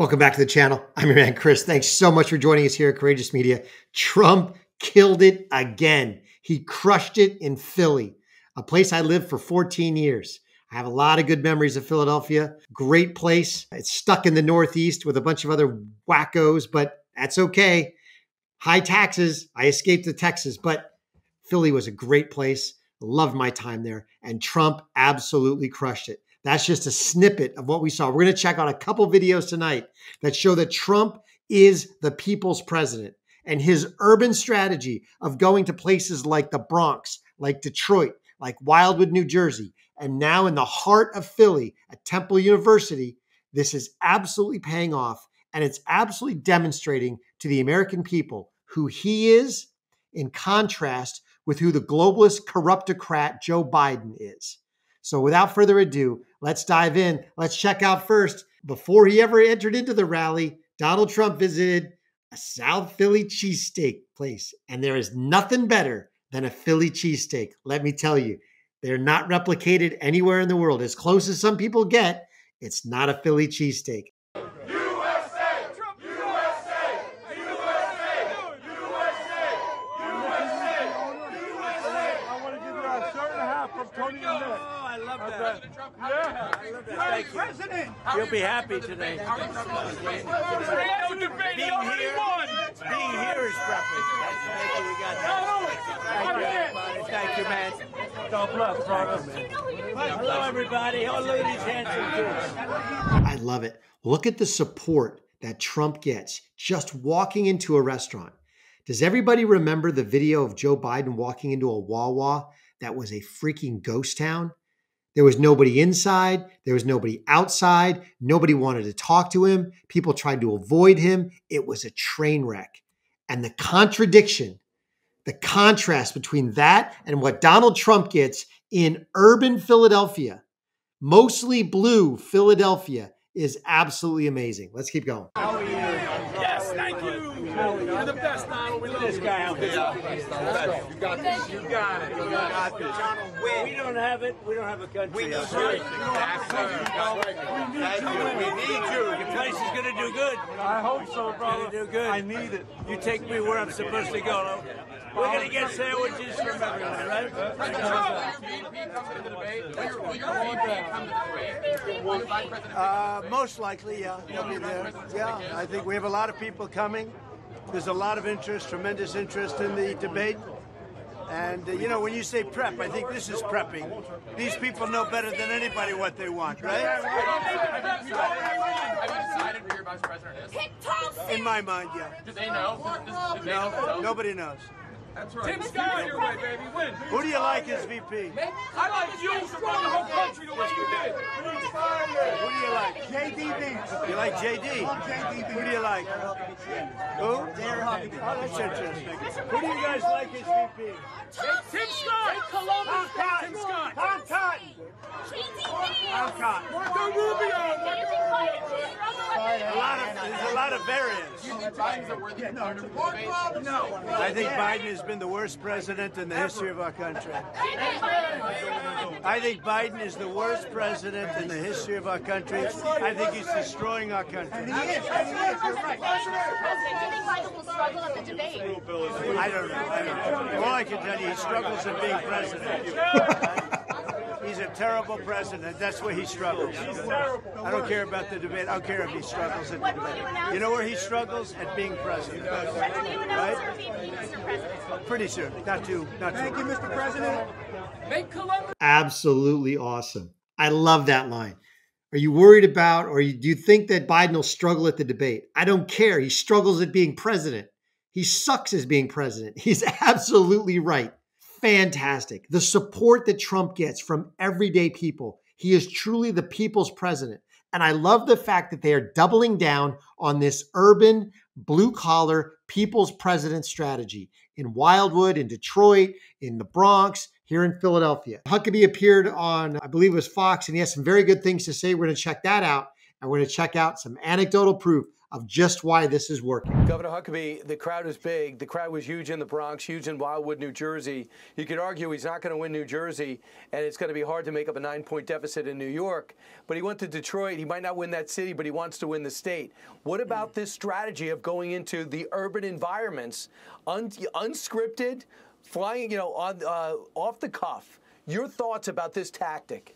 Welcome back to the channel. I'm your man, Chris. Thanks so much for joining us here at Courageous Media. Trump killed it again. He crushed it in Philly, a place I lived for 14 years. I have a lot of good memories of Philadelphia. Great place. It's stuck in the Northeast with a bunch of other wackos, but that's okay. High taxes. I escaped to Texas, but Philly was a great place. Loved my time there. And Trump absolutely crushed it. That's just a snippet of what we saw. We're going to check out a couple videos tonight that show that Trump is the people's president and his urban strategy of going to places like the Bronx, like Detroit, like Wildwood, New Jersey, and now in the heart of Philly at Temple University. This is absolutely paying off and it's absolutely demonstrating to the American people who he is in contrast with who the globalist corruptocrat Joe Biden is. So without further ado, let's dive in. Let's check out first, before he ever entered into the rally, Donald Trump visited a South Philly cheesesteak place. And there is nothing better than a Philly cheesesteak. Let me tell you, they're not replicated anywhere in the world. As close as some people get, it's not a Philly cheesesteak. President. You'll be happy today. Being here, being here is preference. Thank you. You got that. Thank you. Thank you, man. God bless, brother. Hello, everybody. Oh, Hello, these handsome kids. I love it. Look at the support that Trump gets just walking into a restaurant. Does everybody remember the video of Joe Biden walking into a Wawa that was a freaking ghost town? There was nobody inside. There was nobody outside. Nobody wanted to talk to him. People tried to avoid him. It was a train wreck. And the contradiction, the contrast between that and what Donald Trump gets in urban Philadelphia, mostly blue Philadelphia, is absolutely amazing. Let's keep going. Yes, thank you. You're the best, Donald. We love This you. guy out there. You got this. You got it. You got this. We don't have it. We don't have a country. We up need here. you. We need you. Your place is going to do good. I hope so, brother. Gonna do good. I need it. You take me where I'm supposed to go. We're going to get sandwiches from everyone, right? Uh, most likely, yeah, he'll be there. Yeah, I think we have a lot of people coming. There's a lot of interest, tremendous interest in the debate. And uh, you know, when you say prep, I think this is prepping. These people know better than anybody what they want, right? Have you decided who your vice president is? In my mind, yeah. Do they know? Does- does they know No, nobody knows. That's right. Tim Scott your way, baby. Win. Who do you like as VP? I like you to run the whole country the way you did. Who do you like? JD You like JD? Who do you like? Who? Oh, that's interesting. Who do you guys like as VP? Tim Scott. Columbus. Tim Scott. Tom Cotton. Tom Cotton. Marco Rubio. A lot of there's a lot of variants. Biden's a worthy partner for the debate? No. I think Biden has been the worst president in the history of our country. I think Biden is the worst president in the history of our country. I think he's destroying our country. I don't know. I don't know. All I can tell you, he struggles at being president. He's a terrible president. That's where he struggles. I don't care about the debate. I don't care if he struggles at the debate. You know where he struggles? At being president. Right? Pretty soon. Not too. Not too. Thank you, Mr. President. Make Columbus. Absolutely awesome. I love that line. Are you worried about, or you- do you think that Biden will struggle at the debate? I don't care. He struggles at being president. He sucks as being president. He's absolutely right. Fantastic. The support that Trump gets from everyday people. He is truly the people's president. And I love the fact that they are doubling down on this urban, blue collar, people's president strategy in Wildwood, in Detroit, in the Bronx, here in Philadelphia. Huckabee appeared on, I believe it was Fox, and he has some very good things to say. We're going to check that out. And we're going to check out some anecdotal proof of just why this is working. Governor Huckabee, the crowd is big. The crowd was huge in the Bronx, huge in Wildwood, New Jersey. You could argue he's not going to win New Jersey, and it's going to be hard to make up a nine point deficit in New York. But he went to Detroit. He might not win that city, but he wants to win the state. What about this strategy of going into the urban environments, un- unscripted, flying, you know, on, uh, off the cuff? Your thoughts about this tactic?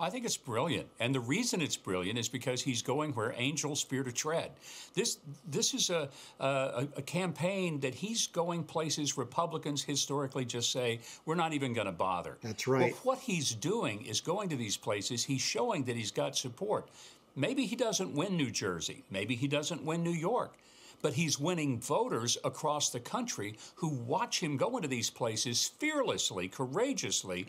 I think it's brilliant, and the reason it's brilliant is because he's going where angels fear to tread. This this is a a, a campaign that he's going places Republicans historically just say we're not even going to bother. That's right. But what he's doing is going to these places. He's showing that he's got support. Maybe he doesn't win New Jersey. Maybe he doesn't win New York but he's winning voters across the country who watch him go into these places fearlessly, courageously.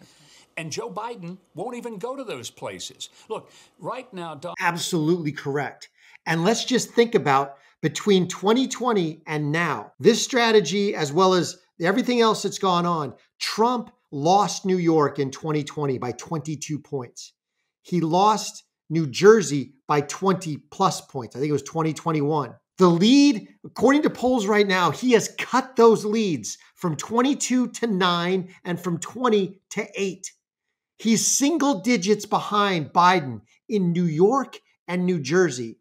And Joe Biden won't even go to those places. Look, right now, absolutely correct. And let's just think about between 2020 and now, this strategy, as well as everything else that's gone on, Trump lost New York in 2020 by 22 points. He lost New Jersey by 20 plus points. I think it was 2021. The lead, according to polls right now, he has cut those leads from 22 to 9 and from 20 to 8. He's single digits behind Biden in New York and New Jersey.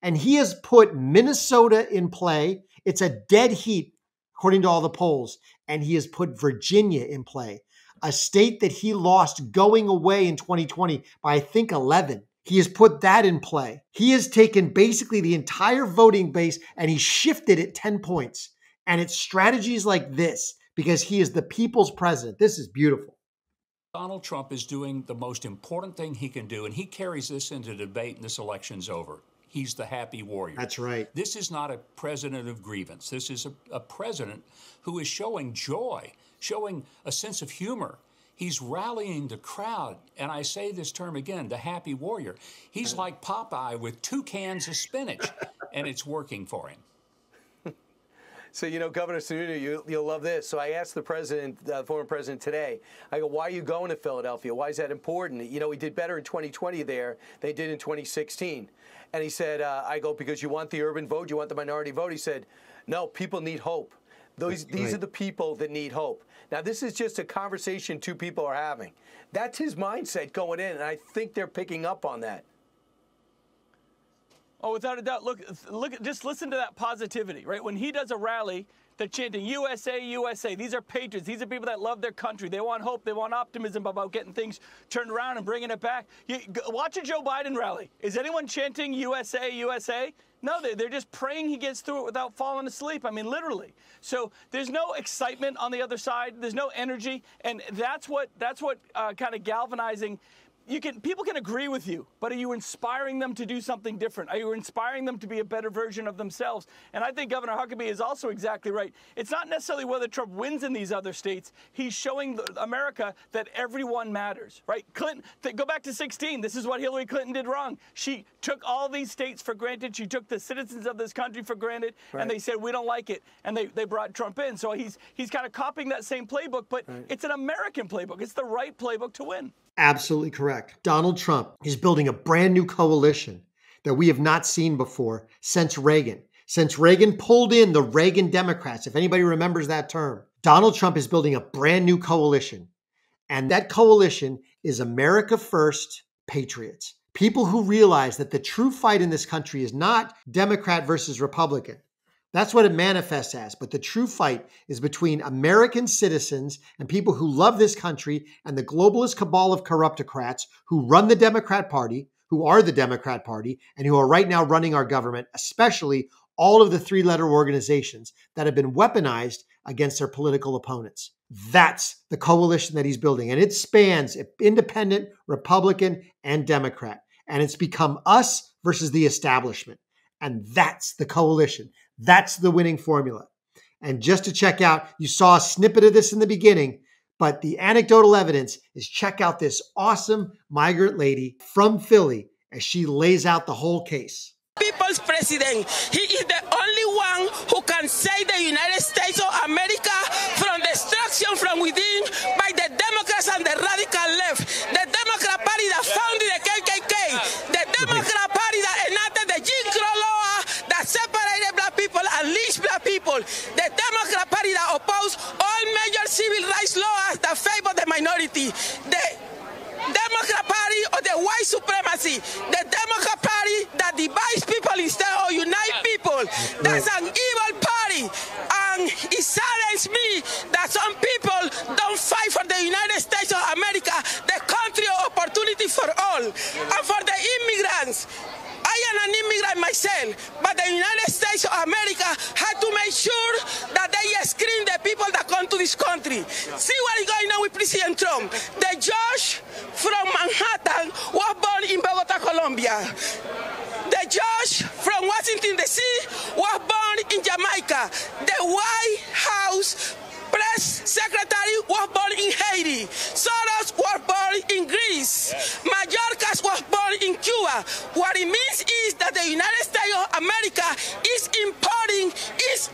And he has put Minnesota in play. It's a dead heat, according to all the polls. And he has put Virginia in play, a state that he lost going away in 2020 by, I think, 11. He has put that in play. He has taken basically the entire voting base and he shifted it 10 points. And it's strategies like this because he is the people's president. This is beautiful. Donald Trump is doing the most important thing he can do, and he carries this into debate, and this election's over. He's the happy warrior. That's right. This is not a president of grievance. This is a, a president who is showing joy, showing a sense of humor He's rallying the crowd. And I say this term again the happy warrior. He's uh, like Popeye with two cans of spinach, and it's working for him. So, you know, Governor Sununu, you, will love this. So I asked the president, uh, former president today, I go, why are you going to Philadelphia? Why is that important? You know, we did better in 2020 there than they did in 2016. And he said, uh, I go, because you want the urban vote, you want the minority vote. He said, no, people need hope. Those, these right. are the people that need hope. Now, this is just a conversation two people are having. That's his mindset going in, and I think they're picking up on that. Oh, without a doubt. Look, look, just listen to that positivity, right? When he does a rally, they're chanting USA, USA. These are patriots. These are people that love their country. They want hope. They want optimism about getting things turned around and bringing it back. You, watch a Joe Biden rally. Is anyone chanting USA, USA? No, they're just praying he gets through it without falling asleep. I mean, literally. So there's no excitement on the other side. There's no energy, and that's what that's what uh, kind of galvanizing you can people can agree with you, but are you inspiring them to do something different? Are you inspiring them to be a better version of themselves? And I think Governor Huckabee is also exactly right. It's not necessarily whether Trump wins in these other states. He's showing America that everyone matters, right? Clinton, go back to 16. This is what Hillary Clinton did wrong. She took all these states for granted. She took the citizens of this country for granted, right. and they said we don't like it, and they, they brought Trump in. So he's he's kind of copying that same playbook, but right. it's an American playbook. It's the right playbook to win. Absolutely correct. Donald Trump is building a brand new coalition that we have not seen before since Reagan. Since Reagan pulled in the Reagan Democrats, if anybody remembers that term, Donald Trump is building a brand new coalition. And that coalition is America First Patriots. People who realize that the true fight in this country is not Democrat versus Republican. That's what it manifests as. But the true fight is between American citizens and people who love this country and the globalist cabal of corruptocrats who run the Democrat Party, who are the Democrat Party, and who are right now running our government, especially all of the three letter organizations that have been weaponized against their political opponents. That's the coalition that he's building. And it spans independent, Republican, and Democrat. And it's become us versus the establishment. And that's the coalition. That's the winning formula. And just to check out, you saw a snippet of this in the beginning, but the anecdotal evidence is check out this awesome migrant lady from Philly as she lays out the whole case. People's president. He is the only one who can save the United States democracy, the President Trump. The judge from Manhattan was born in Bogota, Colombia. The judge from Washington, D.C. was born in Jamaica. The White House press secretary was born in Haiti. Soros was born in Greece. Mayorkas was born in Cuba. What it means is that the United States of America is importing its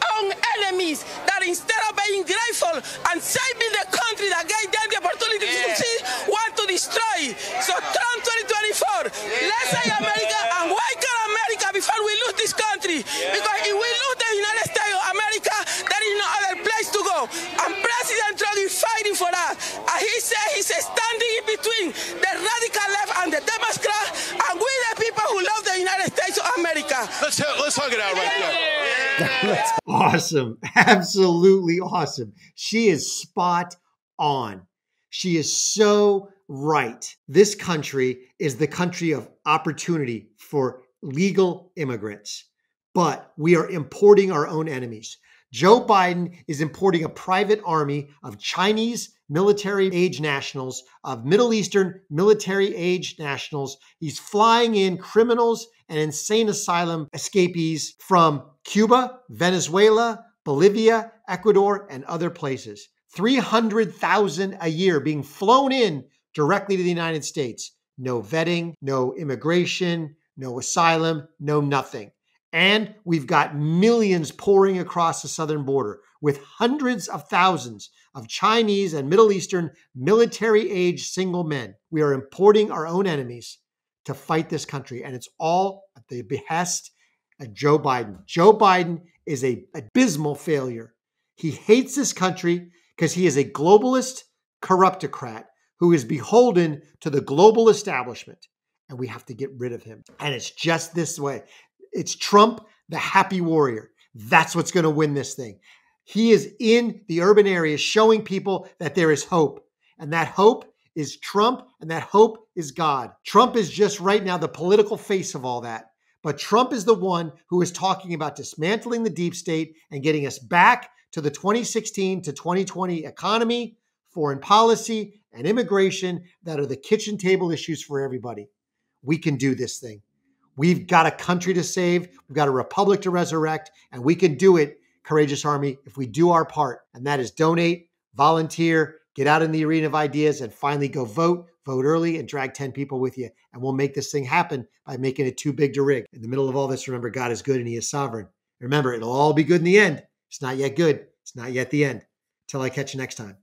Let's let's hug it out right there. awesome. Absolutely awesome. She is spot on. She is so right. This country is the country of opportunity for legal immigrants, but we are importing our own enemies. Joe Biden is importing a private army of Chinese military age nationals, of Middle Eastern military age nationals. He's flying in criminals and insane asylum escapees from Cuba, Venezuela, Bolivia, Ecuador, and other places. 300,000 a year being flown in directly to the United States. No vetting, no immigration, no asylum, no nothing. And we've got millions pouring across the southern border with hundreds of thousands of Chinese and Middle Eastern military age single men. We are importing our own enemies to fight this country. And it's all at the behest of Joe Biden. Joe Biden is a abysmal failure. He hates this country because he is a globalist corruptocrat who is beholden to the global establishment. And we have to get rid of him. And it's just this way. It's Trump, the happy warrior. That's what's going to win this thing. He is in the urban areas showing people that there is hope. And that hope is Trump, and that hope is God. Trump is just right now the political face of all that. But Trump is the one who is talking about dismantling the deep state and getting us back to the 2016 to 2020 economy, foreign policy, and immigration that are the kitchen table issues for everybody. We can do this thing. We've got a country to save, we've got a republic to resurrect, and we can do it, Courageous Army, if we do our part. And that is donate, volunteer, get out in the arena of ideas, and finally go vote. Vote early and drag 10 people with you. And we'll make this thing happen by making it too big to rig. In the middle of all this, remember, God is good and He is sovereign. Remember, it'll all be good in the end. It's not yet good. It's not yet the end. Till I catch you next time.